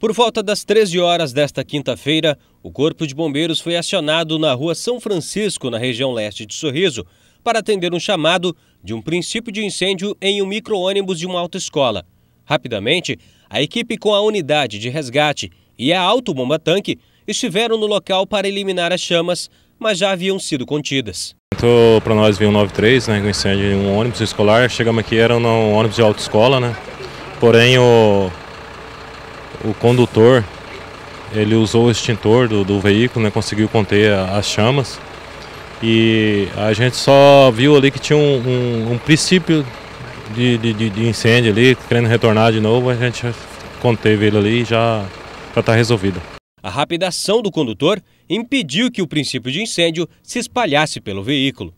Por volta das 13 horas desta quinta-feira, o Corpo de Bombeiros foi acionado na rua São Francisco, na região leste de Sorriso, para atender um chamado de um princípio de incêndio em um micro-ônibus de uma autoescola. Rapidamente, a equipe com a unidade de resgate e a autobomba-tanque estiveram no local para eliminar as chamas, mas já haviam sido contidas. Entrou para nós veio um 93, né, incêndio em um ônibus escolar. Chegamos aqui, era um ônibus de autoescola, né? Porém, o, o condutor ele usou o extintor do, do veículo, né, conseguiu conter a, as chamas e a gente só viu ali que tinha um, um, um princípio de, de, de, incêndio ali, querendo retornar de novo, a gente conteve ele ali e já está resolvido. A rapida ação do condutor impediu que o princípio de incêndio se espalhasse pelo veículo.